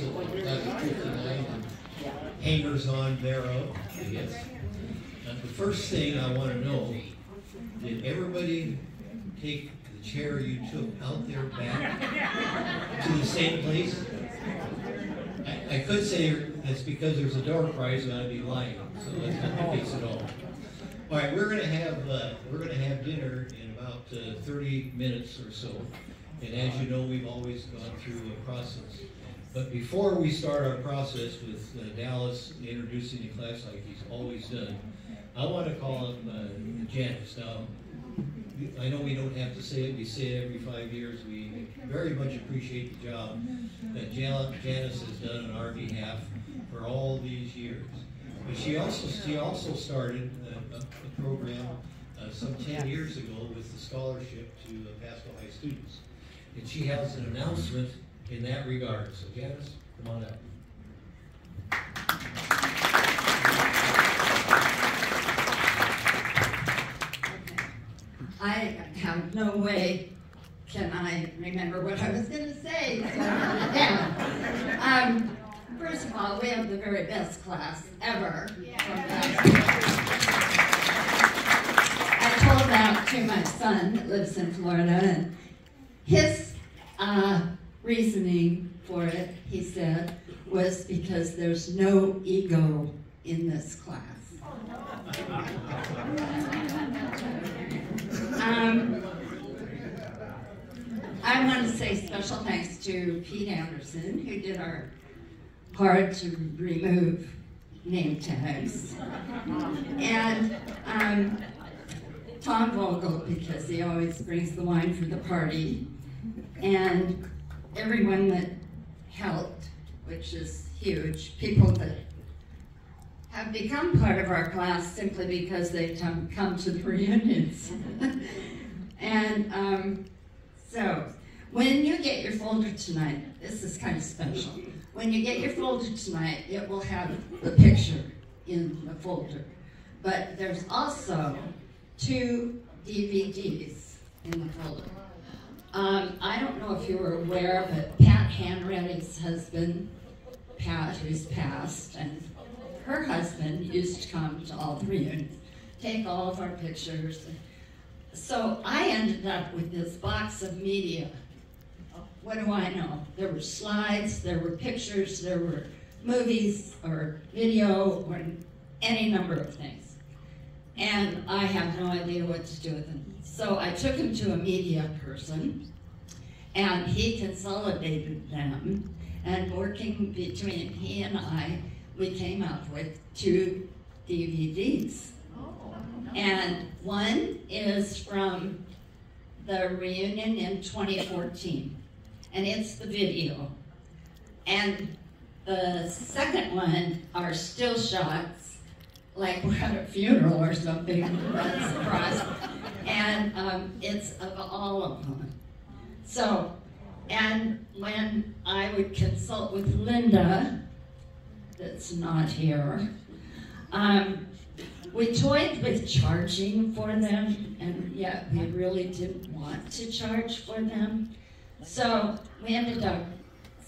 doors of 2059 and hangers on thereof, I guess. The first thing I want to know, did everybody take the chair you took out there back to the same place? I, I could say that's because there's a door prize and I'd be lying, so that's not the case at all. All right, we're gonna have, uh, we're gonna have dinner in about uh, thirty minutes or so. And as you know, we've always gone through a process. But before we start our process with uh, Dallas introducing the class like he's always done, I want to call him uh, Janice. Now, I know we don't have to say it, we say it every five years. We very much appreciate the job that Jan- Janice has done on our behalf for all these years. But she also, she also started a, a, a program uh, some 10 years ago with the scholarship to uh, Pasco High students. And she has an announcement in that regard. So Janice, come on up. I have no way can I remember what I was going to say. Um, first of all, we have the very best class ever. I told that to my son that lives in Florida, and his uh, reasoning for it, he was because there's no ego in this class. Um, I want to say special thanks to Pete Anderson, who did our part to remove name tags, and um, Tom Vogel, because he always brings the wine for the party, and everyone that helped, which is huge, people that have become part of our class simply because they come, to the reunions. and um, so, when you get your folder tonight, this is kind of special. When you get your folder tonight, it will have the picture in the folder. But there's also two DVDs in the folder. Um, I don't know if you were aware, but Pat Hanratty's husband, Pat, who's passed, and her husband used to come to all the reunions, take all of our pictures. So I ended up with this box of media. What do I know? There were slides, there were pictures, there were movies or video or any number of things. And I have no idea what to do with them. So I took him to a media person and he consolidated them and working between he and I, we came up with two DVDs. Oh, And one is from the reunion in 2014, and it's the video. And the second one are still shots, like we're at a funeral or something, surprise. And um, it's of all of them. So, and when I would consult with Linda, that's not here, um, we toyed with charging for them, and yet we really didn't want to charge for them. So we ended up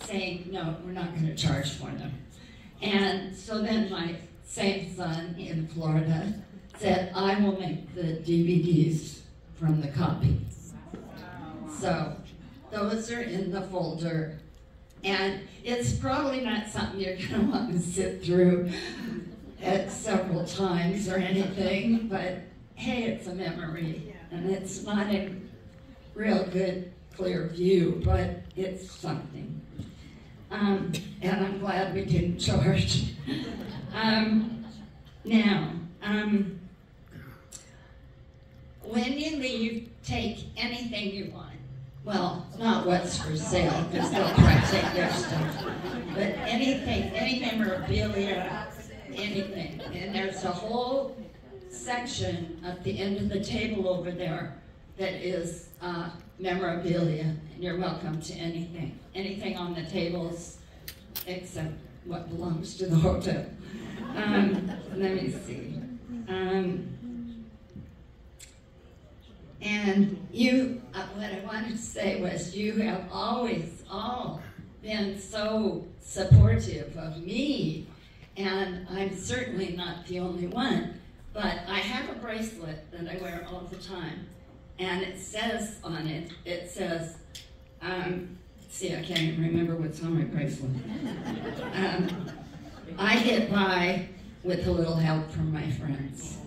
saying, no, we're not going to charge for them. And so then my same son in Florida said, I will make the DVDs from the copy. So those are in the folder. And it's probably not something you're going to want to sit through at several times or anything, but hey, it's a memory. And it's not a real good, clear view, but it's something. Um, and I'm glad we didn't charge. um, now, um, when you leave, take anything you want. Well, not what's for sale, because they'll to take their stuff. But anything, any memorabilia, anything. And there's a whole section at the end of the table over there that is uh, memorabilia. And you're welcome to anything. Anything on the tables except what belongs to the hotel. Um, let me see. Um, and you, uh, what I wanted to say was you have always all been so supportive of me, and I'm certainly not the only one. But I have a bracelet that I wear all the time, and it says on it, it says, um, see, I can't even remember what's on my bracelet. Um, I get by with a little help from my friends.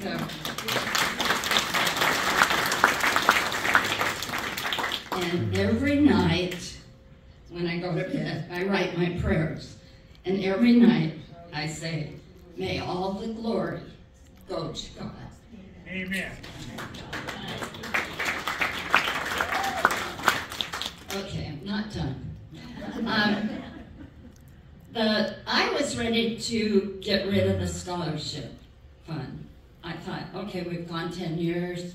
So. And every night when I go to bed, I write my prayers. And every night I say, May all the glory go to God. Amen. Okay, I'm not done. Um, the I was ready to get rid of the scholarship fund. I thought, okay, we've gone 10 years.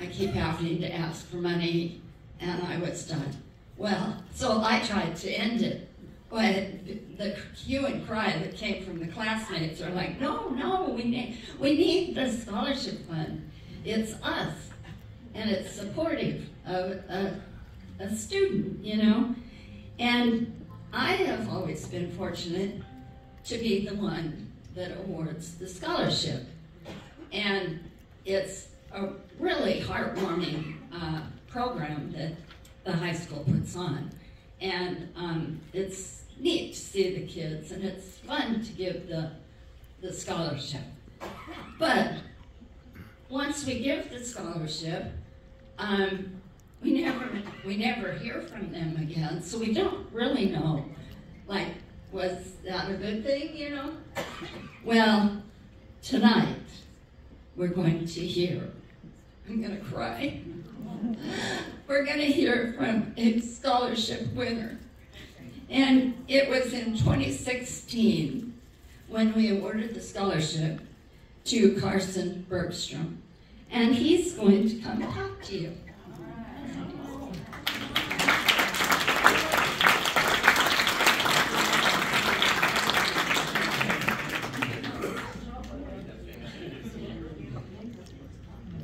I keep having to ask for money, and I was done. Well, so I tried to end it. But the hue and cry that came from the classmates are like, no, no, we need, we need the scholarship fund. It's us, and it's supportive of a, a student, you know. And I have always been fortunate to be the one that awards the scholarship. And it's a really heartwarming uh, program that the high school puts on. And um, it's neat to see the kids, and it's fun to give the, the scholarship. But once we give the scholarship, um, we never we never hear from them again, so we don't really know. Like, was that a good thing, you know? Well, tonight we're going to hear. I'm gonna cry. We're gonna hear from a scholarship winner. And it was in 2016 when we awarded the scholarship to Carson Bergstrom. And he's going to come talk to you.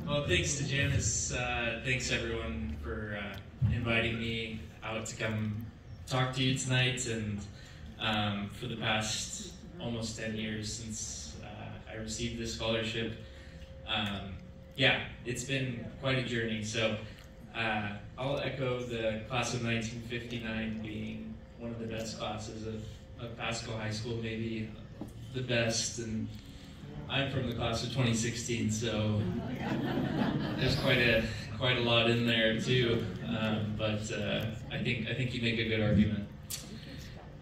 Well, thanks to Janice. Uh, thanks everyone for uh, inviting me out to come talk to you tonight. And um, for the past almost 10 years since uh, I received this scholarship, um, yeah, it's been quite a journey. So uh, I'll echo the class of 1959 being one of the best classes of, of Pasco High School, maybe the best. And I'm from the class of 2016, so there's quite a quite a lot in there too. Um, but uh, I think I think you make a good argument.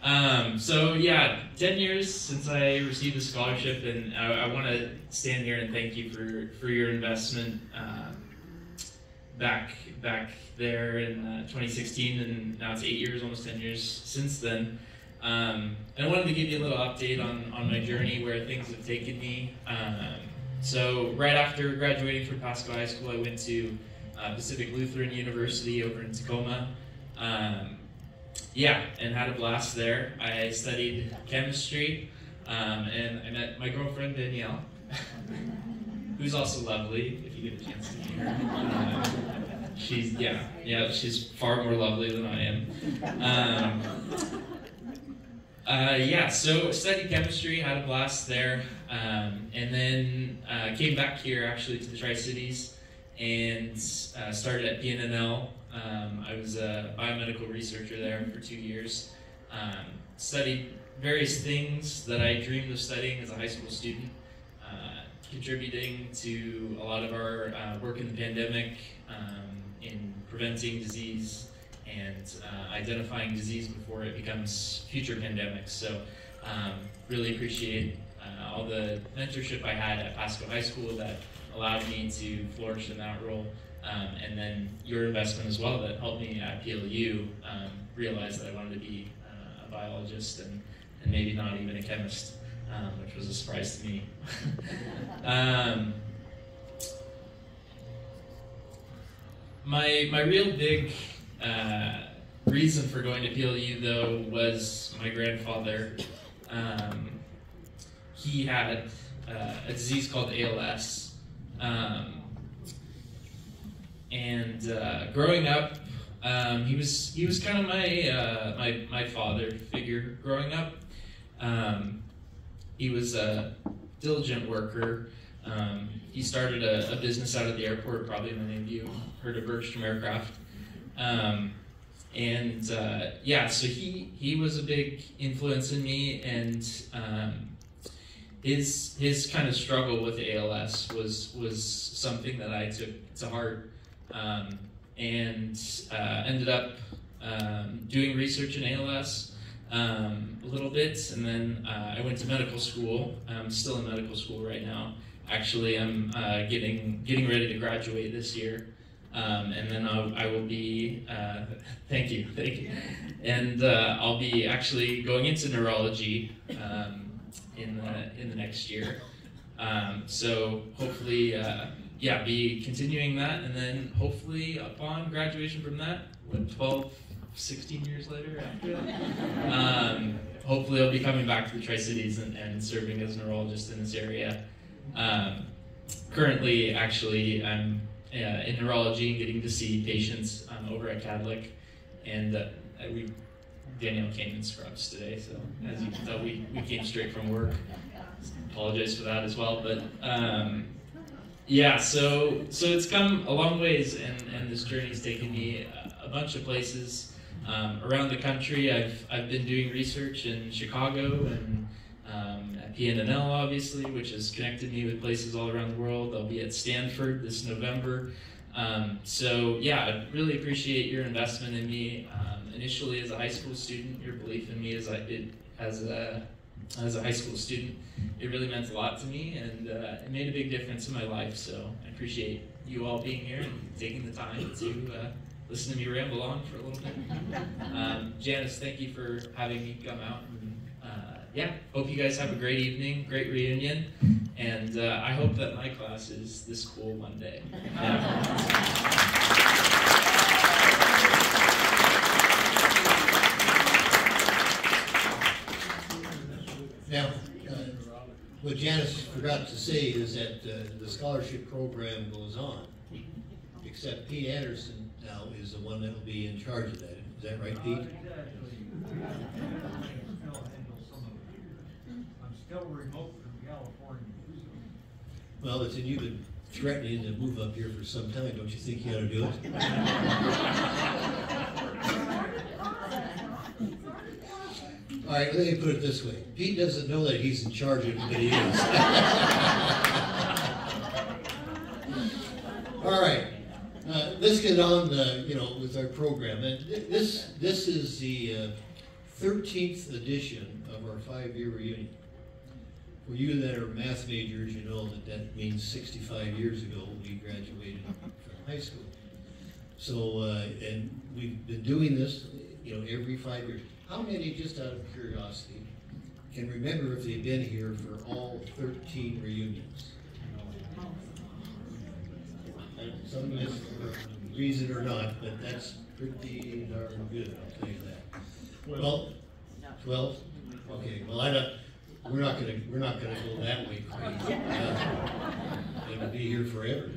Um, so yeah, 10 years since I received the scholarship, and I, I want to stand here and thank you for for your investment um, back back there in uh, 2016, and now it's eight years, almost 10 years since then. Um, I wanted to give you a little update on, on my journey, where things have taken me. Um, so, right after graduating from Pasco High School, I went to uh, Pacific Lutheran University over in Tacoma. Um, yeah, and had a blast there. I studied chemistry, um, and I met my girlfriend Danielle, who's also lovely if you get a chance to meet her. Uh, she's yeah, yeah, she's far more lovely than I am. Um, uh, yeah, so studied chemistry, had a blast there, um, and then uh, came back here actually to the Tri Cities and uh, started at PNNL. Um, I was a biomedical researcher there for two years. Um, studied various things that I dreamed of studying as a high school student, uh, contributing to a lot of our uh, work in the pandemic um, in preventing disease and uh, identifying disease before it becomes future pandemics. So, um, really appreciate uh, all the mentorship I had at Pasco High School that allowed me to flourish in that role. Um, and then your investment as well that helped me at PLU um, realize that I wanted to be uh, a biologist and, and maybe not even a chemist, um, which was a surprise to me. Um, my, my real big uh, reason for going to PLU though was my grandfather. Um, he had uh, a disease called ALS. Um, and uh, growing up, Um, he was he was kind of my uh, my my father figure growing up. Um, he was a diligent worker. Um, he started a, a, business out of the airport. Probably many of you heard of Bergstrom Aircraft. Um, and uh, yeah, so he he was a big influence in me, and um, his his kind of struggle with ALS was was something that I took to heart, um, and uh, ended up um, doing research in ALS um, a little bit, and then uh, I went to medical school. I'm still in medical school right now. Actually, I'm uh, getting getting ready to graduate this year. Um, and then I'll, I will be, uh, thank you, thank you. And uh, I'll be actually going into neurology um, in, the, in the next year. Um, so hopefully, uh, yeah, be continuing that. And then hopefully upon graduation from that, what, 12, 16 years later after that, um, hopefully I'll be coming back to the Tri-Cities and, and serving as a neurologist in this area. Um, currently, actually, I'm uh, in neurology and getting to see patients um, over at Catholic. And uh, we, Danielle came in scrubs today, so as you can tell, we, we came straight from work. Apologize for that as well, but um, yeah, so so it's come a long ways, and, and this journey's taken me a, bunch of places um, around the country. I've I've been doing research in Chicago and at PNNL, obviously, which has connected me with places all around the world. I'll be at Stanford this November. Um, so, yeah, I really appreciate your investment in me. Um, initially, as a high school student, your belief in me as, I, it, as, a, as a high school student, it really meant a lot to me, and uh, it made a big difference in my life. So, I appreciate you all being here and taking the time to uh, listen to me ramble on for a little bit. Um, Janice, thank you for having me come out and yeah, hope you guys have a great evening, great reunion, and uh, I hope that my class is this cool one day. Now, uh, what Janice forgot to say is that uh, the scholarship program goes on, except Pete Anderson now is the one that will be in charge of that. Is that right, Pete? From California. Well, and you've been threatening to move up here for some time. Don't you think you ought to do it? All right, let me put it this way. Pete doesn't know that he's in charge of it, but he is. All right, uh, let's get on, uh, you know, with our program. And this, this is the uh, 13th edition of our five-year reunion. For you that are math majors, you know that that means 65 years ago we graduated from high school. So, uh, and we've been doing this, you know, every five years. How many, just out of curiosity, can remember if they've been here for all 13 reunions? Some of this reason or not, but that's pretty darn good, I'll tell you that. Well, 12? Okay, well, I don't, we're not gonna, we're not gonna go that way crazy. Uh, It'll be here forever.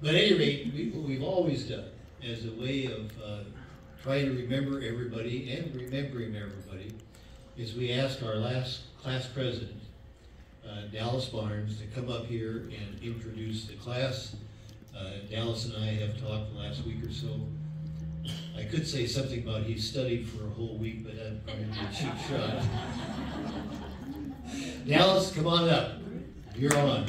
But at any rate, we, what we've always done as a way of uh, trying to remember everybody and remembering everybody is we asked our last class president, uh, Dallas Barnes, to come up here and introduce the class. Uh, Dallas and I have talked the last week or so I could say something about he studied for a whole week, but that'd probably be a cheap shot. Dallas, come on up. You're on.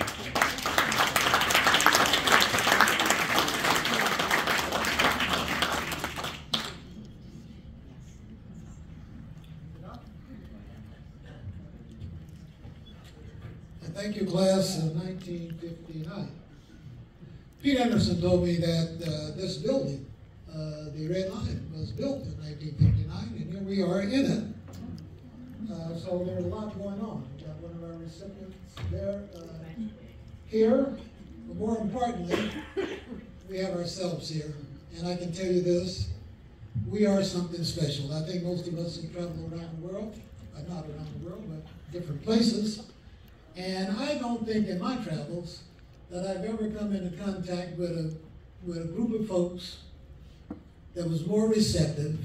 Thank you, class of 1959. Pete Anderson told me that uh, this building uh, the Red Lion was built in 1959, and here we are in it. Uh, so there's a lot going on. We've got one of our recipients there uh, here, but more importantly, we have ourselves here. And I can tell you this, we are something special. I think most of us have traveled around the world, uh, not around the world, but different places. And I don't think in my travels that I've ever come into contact with a with a group of folks that was more receptive,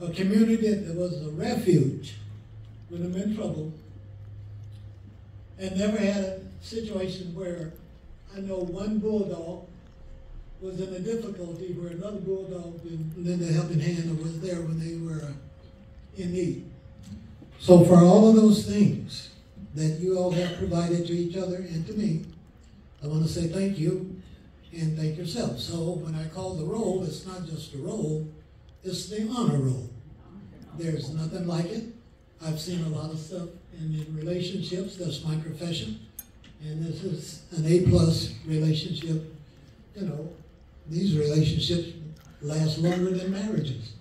a community that was a refuge when I'm in trouble, and never had a situation where I know one bulldog was in a difficulty where another bulldog lend a helping hand or was there when they were in need. So for all of those things that you all have provided to each other and to me, I want to say thank you and thank yourself. So when I call the roll, it's not just a roll, it's the honor roll. There's nothing like it. I've seen a lot of stuff in, in relationships. That's my profession. And this is an A plus relationship. You know, these relationships last longer than marriages,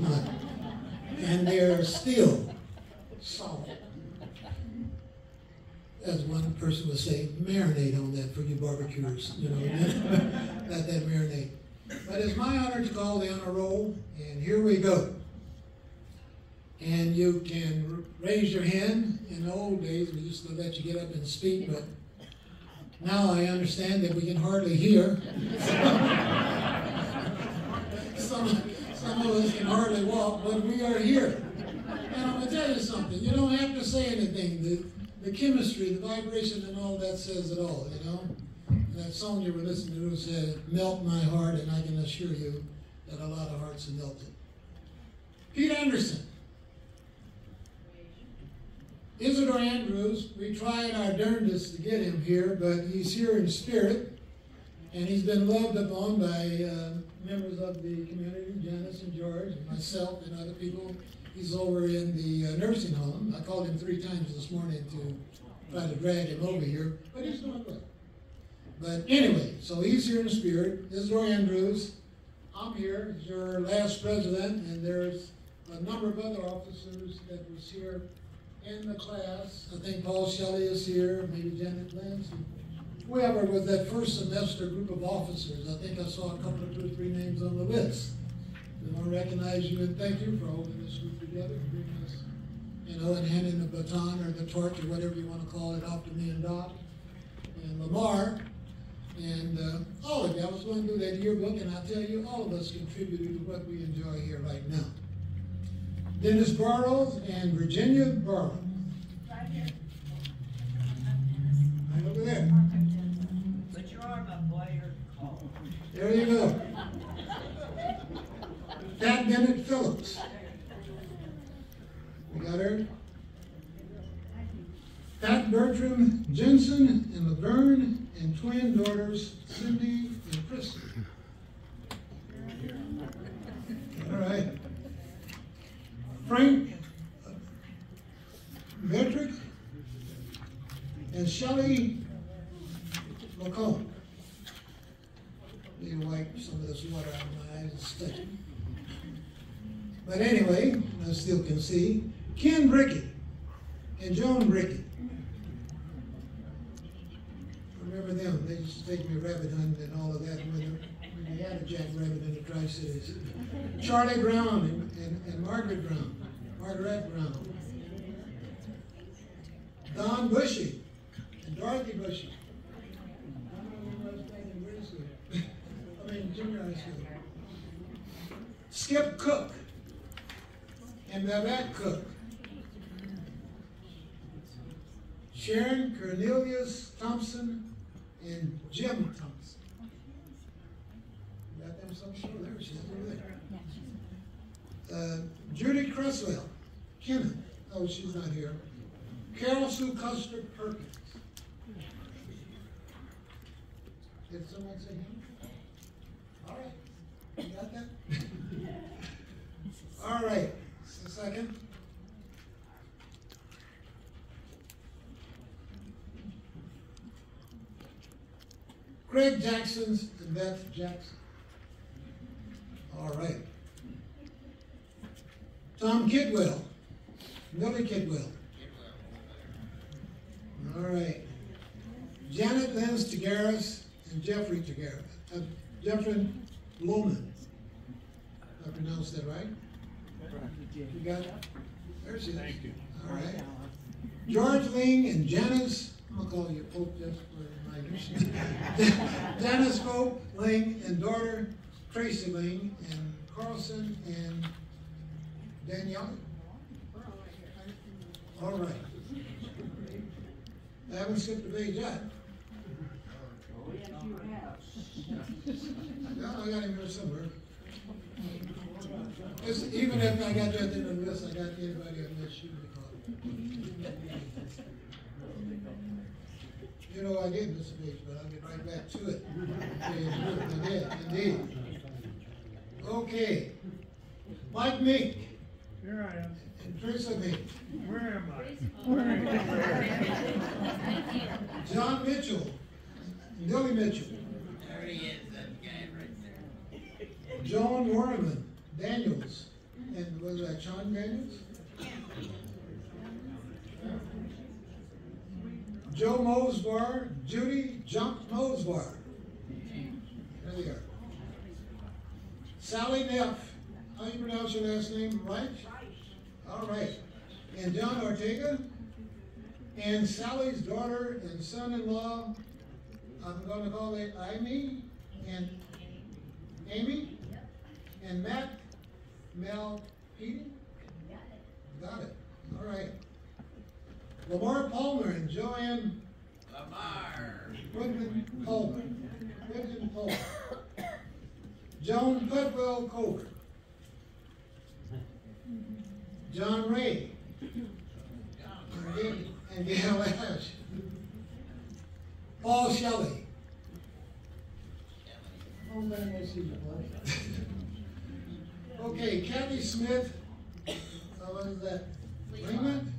not. And they're still solid. As one person would say, marinate on that for you barbecuers, you know, let that marinate. But it's my honor to call the honor roll, and here we go. And you can raise your hand. In the old days, we used to let you get up and speak, but now I understand that we can hardly hear. some, some of us can hardly walk, but we are here. And I'm going to tell you something. You don't have to say anything. The, the chemistry, the vibration, and all that says it all, you know? That song you were listening to said, Melt my heart, and I can assure you that a lot of hearts are melted. Pete Anderson. Isidore Andrews, we tried our darndest to get him here, but he's here in spirit, and he's been loved upon by uh, members of the community, Janice and George, and myself and other people. He's over in the uh, nursing home. I called him three times this morning to try to drag him over here, but he's doing well. But anyway, so he's here in spirit. Isidore Andrews, I'm here as your last president, and there's a number of other officers that was here in the class. I think Paul Shelley is here, maybe Janet Lynch, whoever was that first semester group of officers. I think I saw a couple of two or three names on the list. I want to recognize you and thank you for holding this group together and bringing us, you know, and handing the baton or the torch or whatever you want to call it off to me and Doc and Lamar. And uh, all of you, I was going to do that yearbook, and I tell you, all of us contributed to what we enjoy here right now. Dennis Burrows and Virginia Burrows. Right here. Right over there. Put your arm up, boy, you're called. There you go. Pat Bennett Phillips. Her. Pat Bertram Jensen and Laverne and twin daughters Cindy and Kristen. All right. Frank uh, Metric and Shelley McComb. Need to wipe some of this water out of my eyes, sticky. But anyway, I still can see. Ken Bricky and Joan Bricky. Remember them? They used to take me rabbit hunting and all of that when, when they had a jackrabbit in the Tri-Cities. Charlie Brown and, and, and Margaret Brown. Margaret Brown. Don Bushy and Dorothy Bushy. I mean, junior high school. Skip Cook and Babette Cook. Sharon Cornelius Thompson and Jim Thompson. Got them some show there, she's over there. Uh, Judy Cresswell, Kenneth, oh, she's not here. Carol Sue Custer Perkins. Did someone say him? All right, you got that? All right, a second. Craig Jackson's and Beth Jackson. All right. Tom Kidwell, Millie Kidwell. All right. Janet Lenz Tagaris and Jeffrey Tagaris. Uh, Jeffrey Lohman. I pronounced that right? You got it? There she is. Thank you. All right. George Ling and Janice I'm gonna call you Pope just for reminders. Dennis Pope, Ling, and daughter Tracy Ling, and Carson and Danielle. All right. I haven't skipped a page yet. You. No, I got him here somewhere. Even if I got that in the list, I got anybody on this sheet. You know, I did miss a page, but I'll get right back to it. I did, indeed. Okay. Mike Mink Here I am. and Teresa Mink. Where am I? John Mitchell and Billy Mitchell. There he is, that guy right there. John Warman Daniels. And was that Sean Daniels? Judy Jump Mosbar. There they are. Sally Neff, how do you pronounce your last name, right? All right. And John Ortega, and Sally's daughter and son-in-law, I'm gonna call it Amy, and Amy, and Matt Mel Petey? Got it, all right. Lamar Palmer and Joanne Lamar. Woodman Palmer, Woodman Palmer. Joan Putwell Cover. John Ray. And Gail- And Ash. Paul Shelley. Oh, man, I see you, bud. Okay, Kathy Smith, uh, what is that? Lehman,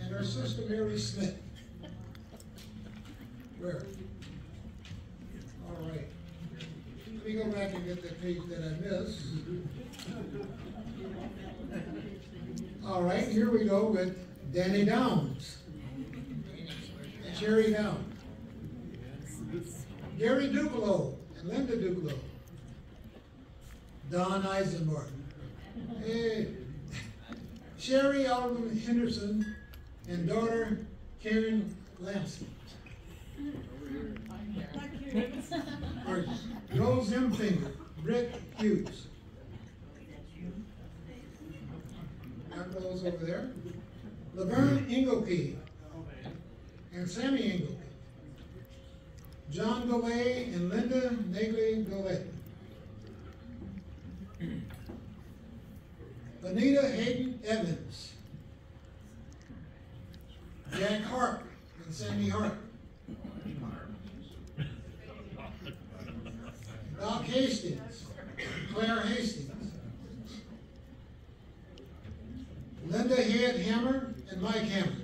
and her sister Mary Smith. Where? All right. Let me go back and get the page that I missed. All right, here we go with Danny Downs. And Sherry Downs. Gary Ducalo and Linda Ducalo. Don Eisenberg. Hey. Sherry Alden Henderson and daughter Karen Lampson. Or Imfinger, Rick Hughes. Got those over there. Laverne Inglepe and Sammy Inglepe. John Golay and Linda Nagley Golay. Anita Hayden Evans. Jack Hart and Sandy Hart. Doc Hastings, Claire Hastings. Linda Head Hammer and Mike Hammer.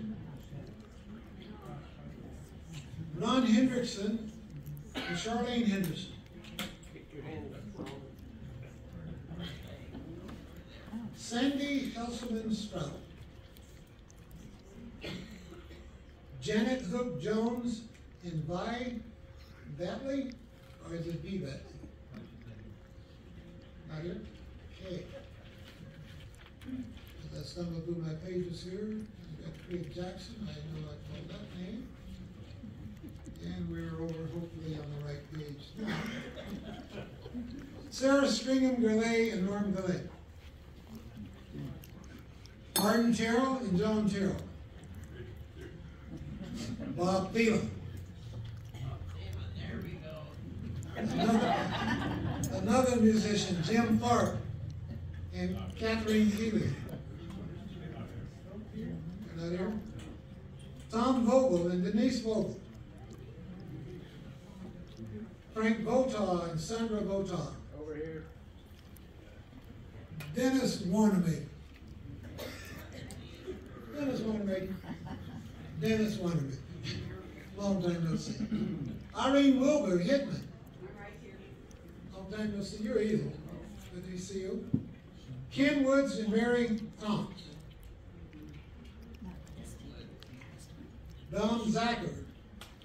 Ron Hendrickson and Charlene Henderson. Sandy Helserman Strout. Janet Hook Jones and Vi Batley, or is it B Batley? Here? Okay. As I stumble through my pages here, I've got Craig Jackson, I know I called that name. And we're over hopefully on the right page now. Sarah Stringham Goulet and Norm Goulet. Arden Terrell and John Terrell. Bob Thielen. There we go. Another, another musician, Jim Tharp, and Catherine Healy. Tom Vogel and Denise Vogel. Frank Votaw and Sandra Votaw. Over here. Dennis Warnemaker. Dennis Warnemaker. Dennis Warnemaker. Long time no see. Irene Wilbur Hitman. Long time no see you either. Good to see you. Ken Woods and Mary Thomas. Don Zacher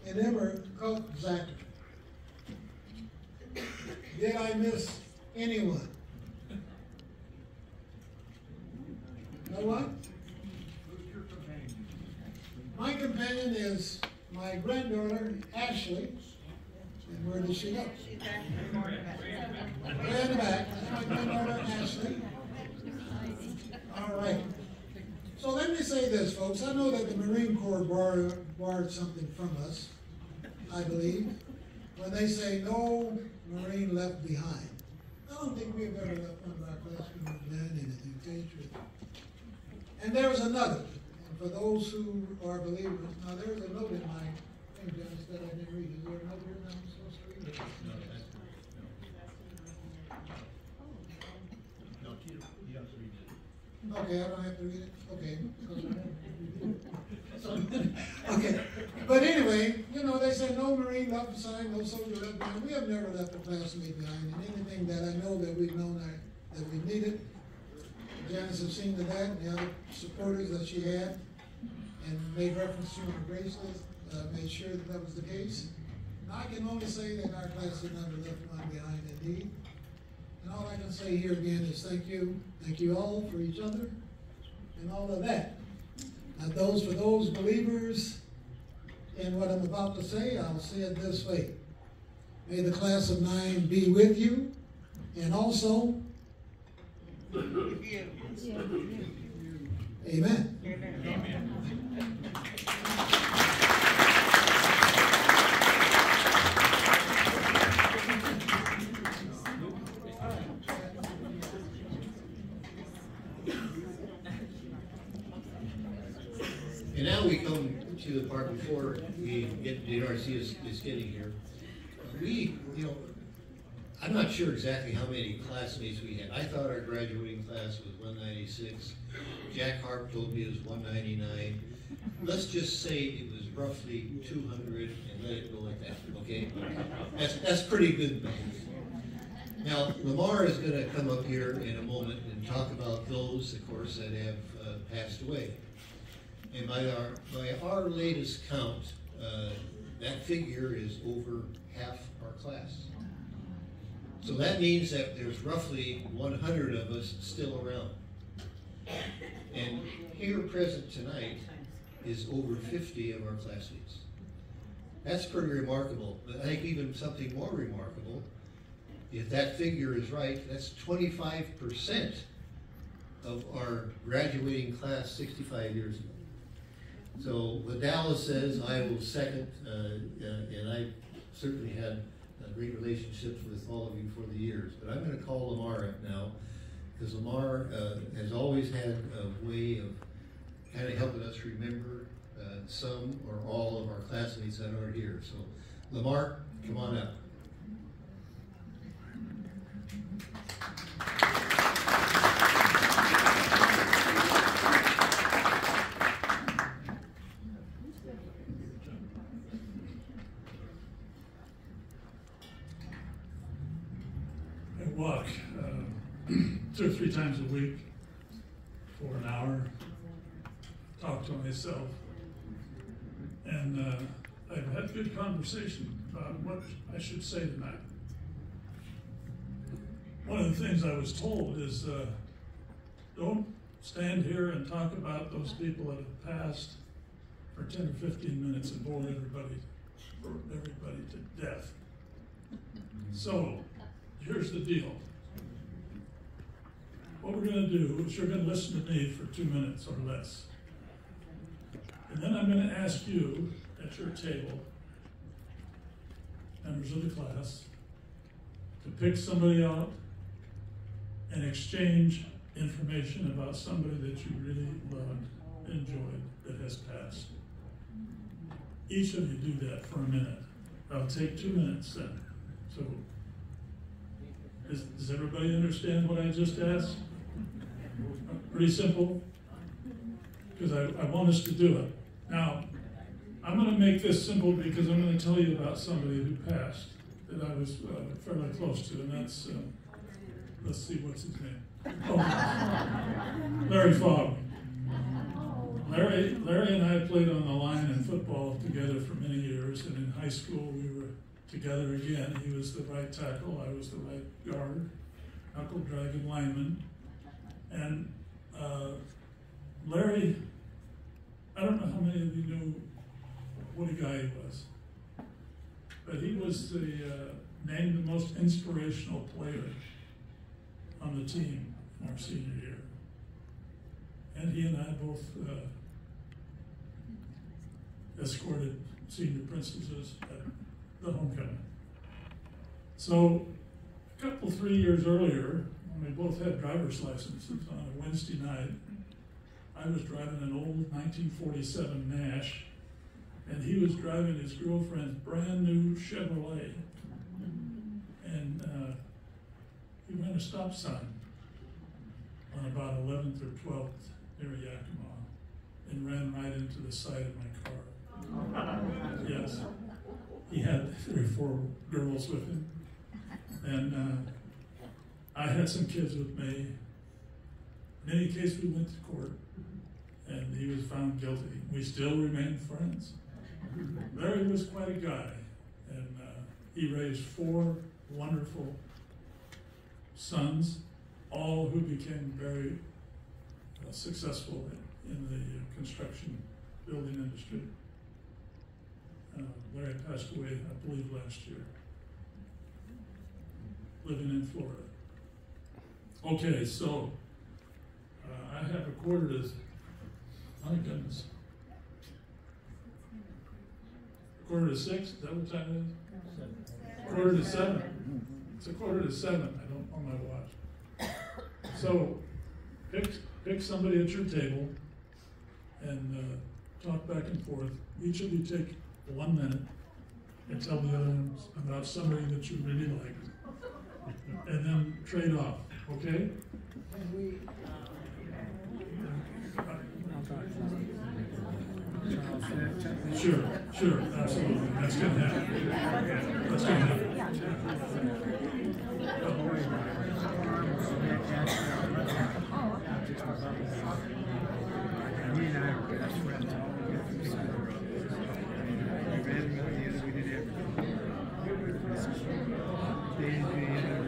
and Emma Cook Zacher. Did I miss anyone? Your companion? My companion is my granddaughter Ashley. And where did she go? Way in the back. That's my granddaughter Ashley. All right. So let me say this, folks. I know that the Marine Corps borrowed, borrowed something from us, I believe, when they say no Marine left behind. I don't think we've ever left one of our classrooms behind anything, the truth. And there's another, and for those who are believers, now there's a note in my thing, Dennis, that I didn't read. Is there another one I'm supposed to read? No, that's, no. No, you don't, you don't have to read it. Okay, I don't have to read it, okay. Okay, but anyway, you know, they said no Marine left behind, no soldier left behind. We have never left a classmate behind, and anything that I know that we've known that, that we needed, Janice has seen to that, and the other supporters that she had, and made reference to her bracelet, uh, made sure that that was the case. And I can only say that our class has never left one behind indeed. And all I can say here again is thank you, thank you all for each other, and all of that. And those, for those believers in what I'm about to say, I'll say it this way. May the class of nine be with you, and also, amen. And now we come to the part before we get, the NRC is, is getting here. We, you know, I'm not sure exactly how many classmates we had. I thought our graduating class was one ninety-six. Jack Harp told me it was one ninety-nine. Let's just say it was roughly two hundred and let it go at that, okay? That's, that's pretty good math. Now, Lamar is gonna come up here in a moment and talk about those, of course, that have uh, passed away. And by our, by our latest count, uh, that figure is over half our class. So that means that there's roughly one hundred of us still around. And here present tonight is over fifty of our classmates. That's pretty remarkable, but I think even something more remarkable, if that figure is right, that's twenty-five percent of our graduating class sixty-five years ago. So what Dallas says, I will second, uh, uh, and I certainly had uh, great relationships with all of you for the years. But I'm gonna call Lamar up now, because Lamar uh, has always had a way of kind of helping us remember some or all of our classmates that are here. So Lamar, come on up. I walk uh, two or three times a week for an hour, talk to myself. And uh, I've had good conversation about what I should say tonight. One of the things I was told is uh, don't stand here and talk about those people that have passed for 10 or 15 minutes and bore everybody, bore everybody to death. So, here's the deal. What we're gonna do is you're gonna listen to me for two minutes or less. And then I'm gonna ask you at your table, members of the class, to pick somebody out and exchange information about somebody that you really loved, enjoyed, that has passed. Each of you do that for a minute. I'll take two minutes then. So does, does everybody understand what I just asked? Pretty simple? Because I, I want us to do it. Now, I'm going to make this simple because I'm going to tell you about somebody who passed that I was uh, fairly close to, and that's, uh, let's see, what's his name? Oh, Larry Fogg. Larry, Larry and I played on the line in football together for many years, and in high school we were together again. He was the right tackle, I was the right guard, knuckle dragging lineman. And uh, Larry, I don't know how many of you knew what a guy he was. But he was the, uh, named the most inspirational player on the team in our senior year. And he and I both uh, escorted senior princesses at the homecoming. So, a couple, three years earlier, when we both had driver's licenses on a Wednesday night, I was driving an old 1947 Nash, and he was driving his girlfriend's brand new Chevrolet. And uh, he ran a stop sign on about 11th or 12th near Yakima and ran right into the side of my car. Yes. He had three or four girls with him. And uh, I had some kids with me. In any case, we went to court and he was found guilty. We still remain friends. Larry was quite a guy, and uh, he raised four wonderful sons, all who became very uh, successful in, in the uh, construction building industry. Uh, Larry passed away, I believe, last year, living in Florida. Okay, so uh, I have a quarter to, my goodness. Quarter to six, is that what time it is? Quarter to seven. It's a quarter to seven, I don't, on my watch. So, pick, pick somebody at your table and, uh, talk back and forth. Each of you take one minute and tell the other about somebody that you really like. And then trade off, okay? Sure, sure, absolutely, that's gonna happen. That's gonna happen. Me and I were best friends all the way through school. We ran together, we did everything. Stayed together.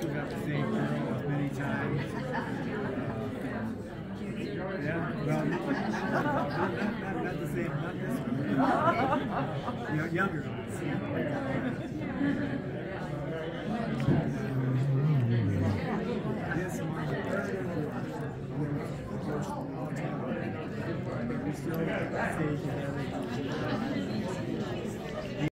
Took out the same girl many times. Yeah, well, not, not, not, this one. You know, younger. This one, we still.